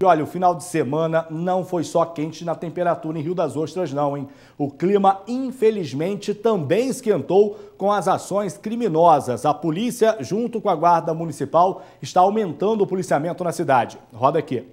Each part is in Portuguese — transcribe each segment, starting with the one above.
E olha, o final de semana não foi só quente na temperatura em Rio das Ostras, não, hein? O clima, infelizmente, também esquentou com as ações criminosas. A polícia, junto com a Guarda Municipal, está aumentando o policiamento na cidade. Roda aqui.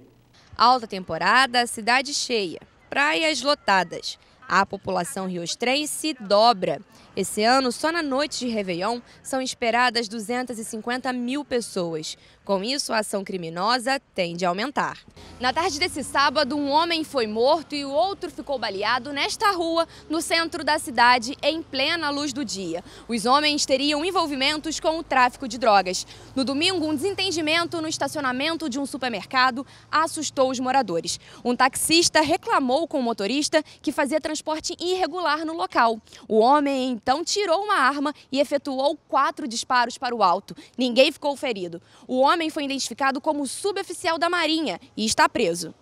Alta temporada, cidade cheia, praias lotadas. A população riostrense dobra. Esse ano, só na noite de Réveillon, são esperadas 250 mil pessoas. Com isso, a ação criminosa tende a aumentar. Na tarde desse sábado, um homem foi morto e o outro ficou baleado nesta rua, no centro da cidade, em plena luz do dia. Os homens teriam envolvimentos com o tráfico de drogas. No domingo, um desentendimento no estacionamento de um supermercado assustou os moradores. Um taxista reclamou com o motorista que fazia transporte irregular no local. O homem então tirou uma arma e efetuou quatro disparos para o alto. Ninguém ficou ferido. O homem foi identificado como suboficial da Marinha e está preso.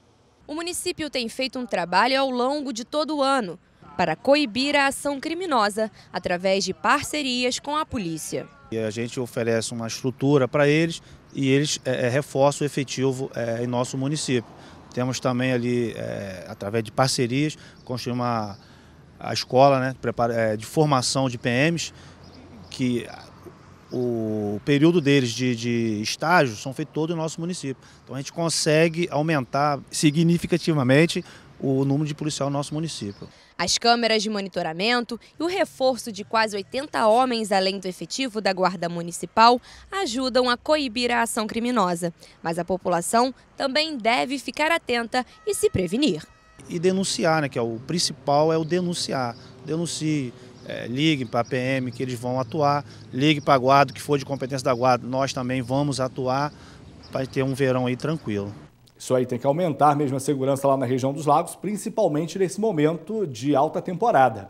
O município tem feito um trabalho ao longo de todo o ano para coibir a ação criminosa através de parcerias com a polícia. E a gente oferece uma estrutura para eles e eles é, é reforçam o efetivo é, em nosso município. Temos também ali, é, através de parcerias, construir uma a escola né, é, de formação de PMs, que o período deles de, de estágio são feitos todo no nosso município. Então a gente consegue aumentar significativamente o número de policial no nosso município. As câmeras de monitoramento e o reforço de quase 80 homens além do efetivo da Guarda Municipal ajudam a coibir a ação criminosa. Mas a população também deve ficar atenta e se prevenir e denunciar, né, que é o principal é o denunciar. Denuncie, é, ligue para a PM que eles vão atuar, ligue para a guarda, que for de competência da guarda, nós também vamos atuar para ter um verão aí tranquilo. Isso aí tem que aumentar mesmo a segurança lá na região dos lagos, principalmente nesse momento de alta temporada.